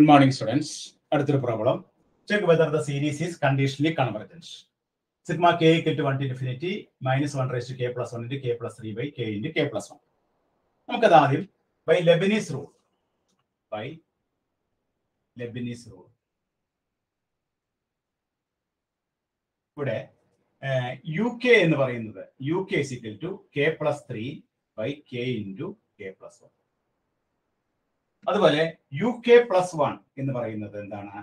Good morning students അടുത്തൊരു problem. Check whether the series is conditionally convergence sigma k equal to one to infinity minus one raise to k plus one into k plus three by k into k plus one നമുക്കത് ആദ്യം by Leibniz rule by Leibniz rule ഇവിടെ u K എന്ന് പറയുന്നത് u k is equal to k plus three by k into k plus one അതുപോലെ U K plus one എന്ന് പറയുന്നത് എന്താണ്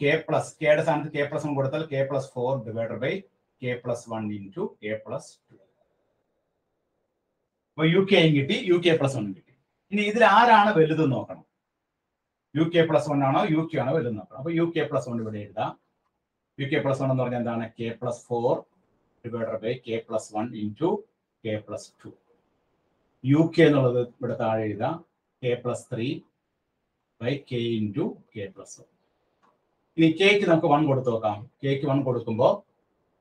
K plus കെയുടെ സ്ഥാനത്ത് കെ പ്ലസ് വൺ കൊടുത്താൽ k plus four divide by k plus one into k plus two അപ്പൊ U K കിട്ടി U K plus വണ്ണും കിട്ടി ഇനി ഇതിൽ ആരാണ് വലുത് നോക്കണം യു കെ പ്ലസ് വൺ ആണോ യു കെ ആണോ വലുത് നോക്കണം അപ്പൊ യു കെ പ്ലസ് വൺ ഇവിടെ എഴുതാം യു കെ പ്ലസ് വൺ എന്ന് പറഞ്ഞാൽ എന്താണ് k plus four divide by k plus one into k plus two u k എന്നുള്ളത് ഇവിടെ താഴെ എഴുതാം k plus three by k into k plus ഇനി കെക്ക് നമുക്ക് വൺ കൊടുത്തു നോക്കാം. കെക്ക് വൺ കൊടുക്കുമ്പോൾ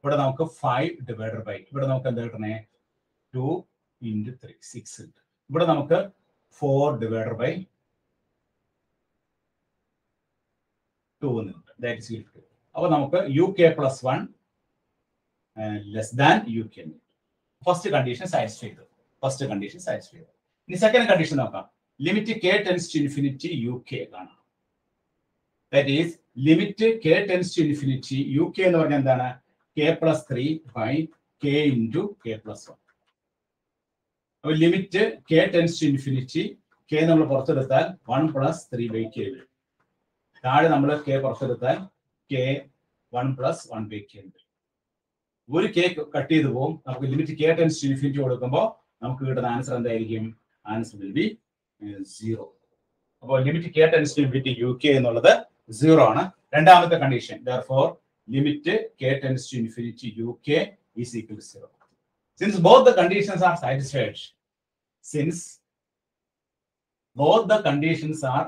ഇവിടെ നമുക്ക് ഫൈവ് ഡിവൈഡഡ് ബൈ ഇവിടെ നമുക്ക് എന്താ കിട്ടണേ? ടു ഇന്റു ത്രീ സിക്സ് ഉണ്ട്. ഇവിടെ നമുക്ക് ഫോർ ഡിവൈഡഡ് ബൈ ടു എന്നുണ്ട് ദാറ്റ് ടു നമുക്ക് u k plus one less than u k first condition satisfy ചെയ്തു ഫസ്റ്റ് കണ്ടീഷൻ സാറ്റിസ്ഫൈ ചെയ്തു ഇനി സെക്കൻഡ് കണ്ടീഷൻ നോക്കാം. K tends to infinity u k കാണാം. Is limit k tends to infinity u k എന്ന് പറഞ്ഞാൽ എന്താണ്? K plus three by k into k plus one അപ്പോൾ limit k tends to infinity k നമ്മൾ പുറത്തെടുത്താൽ one plus three by k വരും. താഴെ നമ്മൾ k പുറത്തെടുത്താൽ k one plus one by k വരും ഒരു കെ കട്ട് ചെയ്ത് പോകും നമുക്ക് limit k tends to infinity കൊടുക്കുമ്പോൾ നമുക്ക് കിട്ടുന്ന ആൻസർ എന്തായിരിക്കും? ആൻസർ വിൽ ബി സീറോ അപ്പോൾ limit k tends to infinity u k എന്നുള്ളത് സീറോ ആണ്. രണ്ടാമത്തെ condition therefore limit k tends to infinity u k is equal to zero since both the conditions are satisfied since both the conditions are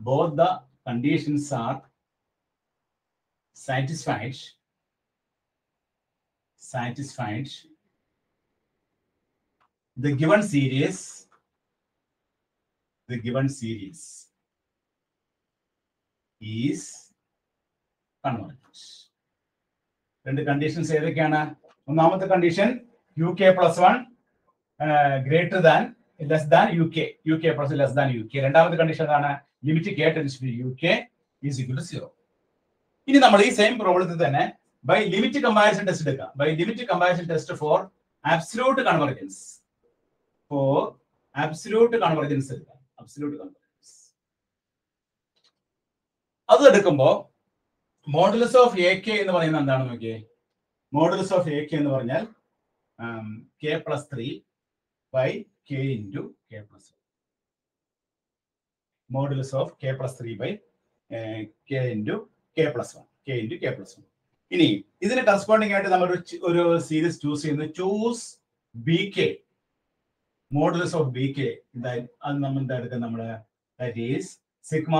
both the conditions are satisfied satisfied the given series the given series is convergent രണ്ട് conditions ഏതൊക്കെയാണ്? ഒന്നാമത്തെ condition U K plus one greater than less than U K U K plus less than U K രണ്ടാമത്തെ condition എന്താണ്? Limit K tends to U K is equal to zero ഇനി നമ്മൾ ഈ same പ്രോബ്ലത്തിൽ തന്നെ by limit comparison test എടുക്കാം. By limit comparison test for absolute convergence for absolute convergence എടുക്കാം. Absolute convergence അത് എടുക്കുമ്പോൾ മോഡൽസ് ഓഫ് എ കെ എന്ന് പറയുന്നത് എന്താണ് നോക്കിയേ? മോഡൽസ് ഓഫ് എ കെ എന്ന് പറഞ്ഞാൽ k plus three by k into k plus modulus of k plus three by k into k plus one k into k plus one ഇനി ഇതിന് corresponding ആയിട്ട് നമ്മൾ ഒരു സീരീസ് ചൂസ് ചെയ്യുന്നത് choose b k modulus of bk എടുക്കുക? നമ്മുടെ that is sigma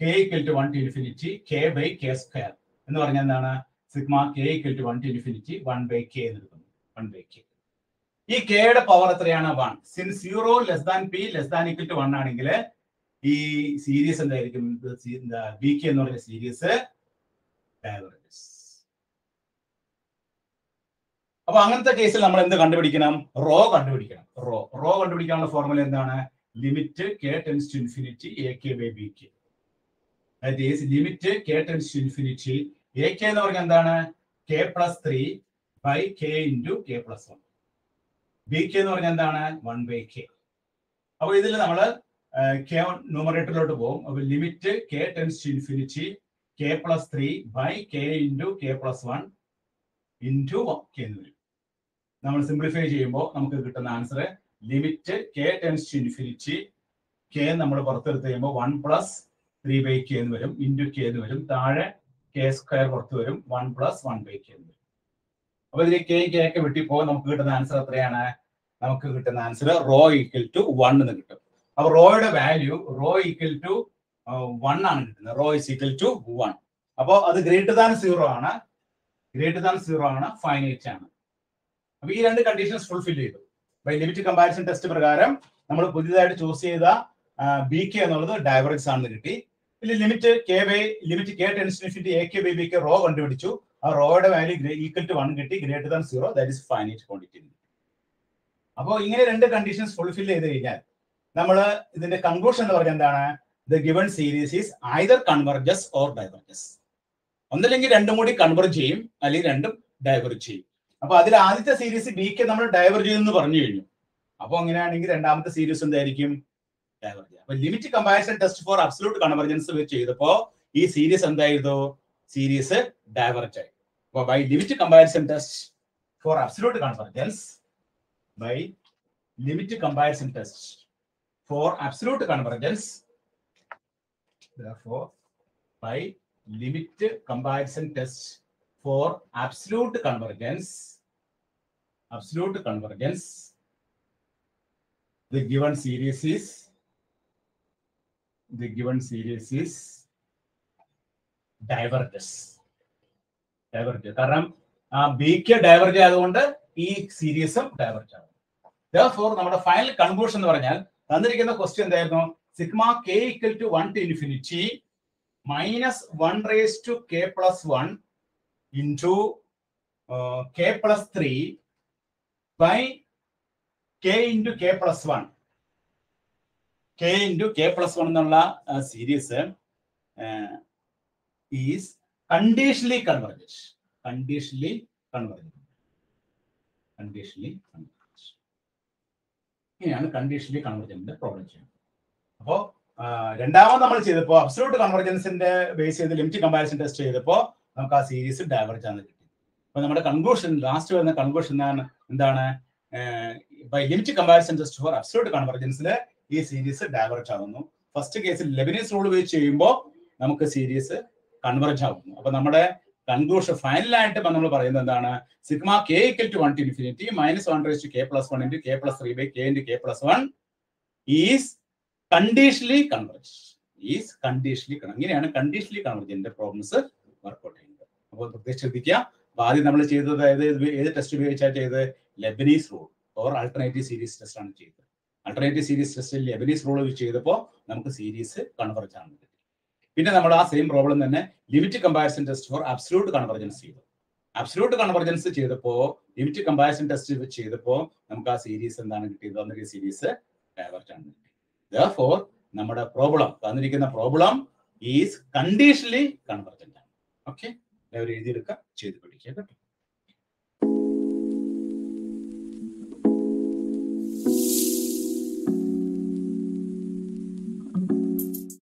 k equal to one to infinity k by k square എന്ന് പറഞ്ഞാൽ എന്താണ്? Sigma k equal to one to infinity one by k എന്ന് എടുക്കുന്നു. One by k ഈ കെയുടെ power എത്രയാണ്? One since zero less than p less than equal to one ആണെങ്കിൽ ഈ സീരീസ് എന്തായിരിക്കും? ബി കെ എന്ന് പറഞ്ഞ സീരീസ് ഡയവറൻസ് അപ്പൊ അങ്ങനത്തെ കേസിൽ നമ്മൾ എന്ത് കണ്ടുപിടിക്കണം? റോ കണ്ടുപിടിക്കണം. റോ. റോ കണ്ടുപിടിക്കാനുള്ള ഫോർമുല എന്താണ്? Limit k tends to infinity a k by b k is limit k tends to infinity a k എന്ന് പറഞ്ഞാൽ എന്താണ്? K plus three by k into k plus one b k എന്ന് പറഞ്ഞാൽ എന്താണ്? One by K അപ്പൊ ഇതിൽ നമ്മൾ K ന്യൂമറേറ്ററിലോട്ട് പോകും. അപ്പൊ limit k tends to infinity k plus three by k into k plus one into k എന്ന് വരും. നമ്മൾ സിംപ്ലിഫൈ ചെയ്യുമ്പോൾ നമുക്ക് കിട്ടുന്ന answer limit k tends to infinity k നമ്മൾ പുറത്തെടുത്ത് കഴിയുമ്പോൾ one plus three by k എന്ന് വരും. ഇന്റു കെ എന്ന് വരും. താഴെ കെ സ്ക്വയർ പുറത്ത് വരും. One plus one by k എന്ന് വരും. അപ്പൊ ഇതിൽ കെ കെ ഒക്കെ വെട്ടിപ്പോ നമുക്ക് കിട്ടുന്ന ആൻസർ എത്രയാണ്? നമുക്ക് കിട്ടുന്ന answer rho equal to one എന്ന് കിട്ടും. അപ്പൊ റോയുടെ value rho equal to one ആണ് കിട്ടുന്നത്. Rho is equal to one അപ്പോൾ അത് ഗ്രേറ്റർ ദാൻ സീറോ ആണ്. ഗ്രേറ്റർ ദാൻ സീറോ ആണ്. ഫൈനൈറ്റ് ആണ്. അപ്പൊ ഈ രണ്ട് കണ്ടീഷൻസ് ഫുൾഫിൽ ചെയ്തു. ബൈ ലിമിറ്റ് കമ്പാരിസൺ ടെസ്റ്റ് പ്രകാരം നമ്മൾ പുതിയതായിട്ട് ചൂസ് ചെയ്ത ബി കെ എന്നുള്ളത് ഡൈവറൻസ് ആണെന്ന് കിട്ടി. ഇതിൽ limit k by limit k tends infinity a k by b k rho കണ്ടുപിടിച്ചു. ആ റോയുടെ വാല്യൂ ഈക്വൽ ടു വൺ കിട്ടി greater than zero that is finite quantity അപ്പോൾ ഇങ്ങനെ രണ്ട് കണ്ടീഷൻസ് ഫുൾഫിൽ ചെയ്ത് കഴിഞ്ഞാൽ നമ്മൾ ഇതിന്റെ കൺക്ലൂഷൻ എന്ന് പറഞ്ഞാൽ എന്താണ്? The given series is either converges or diverges ഒന്നല്ലെങ്കിൽ രണ്ടും കൂടി കൺവെർജ് ചെയ്യും അല്ലെങ്കിൽ രണ്ടും ഡൈവേർജ് ചെയ്യും. അപ്പൊ അതിൽ ആദ്യത്തെ സീരീസ് ബി കെ നമ്മൾ ഡൈവേർജ് ചെയ്യുന്നു പറഞ്ഞു കഴിഞ്ഞു. അപ്പൊ അങ്ങനെയാണെങ്കിൽ രണ്ടാമത്തെ സീരീസ് എന്തായിരിക്കും? ഡൈവേർജ് അപ്പൊ limit comparison test for absolute convergence വെച്ച് ചെയ്തപ്പോ ഈ സീരീസ് എന്തായിരുന്നു? സീരീസ് ഡൈവേർജ് ആയി. അപ്പൊ by limit comparison test for absolute convergence by limit comparison test for absolute convergence by limit comparison test for absolute convergence absolute convergence the given series is the given series is diverges diverge. കാരണം ബിക്ക് diverge ആയതുകൊണ്ട് ഈ സീരീസും diverge ആകും four നമ്മുടെ final conclusion എന്ന് പറഞ്ഞാൽ തന്നിരിക്കുന്ന ക്വസ്റ്റ്യൻ എന്തായിരുന്നു? Sigma k equal to one to infinity minus one raise to k plus one into k plus three by k into k plus one k into k plus one എന്നുള്ള series is conditionally convergence conditionally convergence conditionally convergence ഇങ്ങനെയാണ് conditionally കൺവെർജൻസിന്റെ problem ചെയ്യുന്നത്. അപ്പോ രണ്ടാമത് നമ്മൾ ചെയ്തപ്പോ absolute കൺവെർജൻസിന്റെ base ചെയ്ത് ലിമിറ്റ് കമ്പാരിസൺ ടെസ്റ്റ് ചെയ്തപ്പോ നമുക്ക് ആ സീരീസ് ഡൈവർജ് ആണ് കിട്ടി. അപ്പൊ നമ്മുടെ കൺക്ലൂഷൻ ലാസ്റ്റ് വരുന്ന കൺക്ലൂഷൻ എന്താണ്? By limit comparison just for absolute കൺവെർജൻസിൽ ഈ സീരീസ് ഡൈവർജ് ആകുന്നു ഫസ്റ്റ് കേസിൽ ലെബനീസ് റൂൾ ഉപയോഗിച്ച് ചെയ്യുമ്പോൾ നമുക്ക് സീരീസ് കൺവെർജ് ആകുന്നു അപ്പൊ നമ്മുടെ കൺക്ലൂഷൻ ഫൈനലായിട്ട് നമ്മൾ പറയുന്നത് എന്താണ്? Sigma K equal to one to infinity minus one raise to K plus one into K plus three by K into K plus one is conditionally converge is conditionally ഇങ്ങനെയാണ് conditionally കൺവെർജിന്റെ problems work out ചെയ്യുന്നത്. അപ്പോൾ പ്രത്യേകിച്ച് ശ്രദ്ധിക്കുക അപ്പൊ ആദ്യം നമ്മൾ ചെയ്തത് അതായത് ഏത് ടെസ്റ്റ് ഉപയോഗിച്ചാണ് ചെയ്തത്? Leibniz rule or alternative series test ആണ് ചെയ്തത്. ആൾട്ടർനേറ്റീവ് സീരീസ് ടെസ്റ്റിൽ ലെബനീസ് റൂൾ ചെയ്തപ്പോൾ നമുക്ക് സീരീസ് കൺവെർജ് ആണ് പിന്നെ നമ്മൾ ആ സെയിം പ്രോബ്ലം തന്നെ limit comparison test for absolute convergence ചെയ്തു. അബ്സലൂട്ട് കൺവെർജൻസ് ചെയ്തപ്പോൾ ലിമിറ്റ് കമ്പാരിസൺ ടെസ്റ്റ് ചെയ്തപ്പോൾ നമുക്ക് ആ സീരീസ് എന്താണ് കിട്ടിയത്? തന്നിരിക്കുന്ന സീരീസ് ഡൈവേർട്ട് ആണ് ഫോർ നമ്മുടെ പ്രോബ്ലം തന്നിരിക്കുന്ന പ്രോബ്ലം ഈസ് കണ്ടീഷണലി കൺവെർജന്റ് ആണ്. ഓക്കെ എല്ലാവരും എഴുതിയെടുക്കുക ചെയ്ത് പഠിക്കുക കേട്ടോ.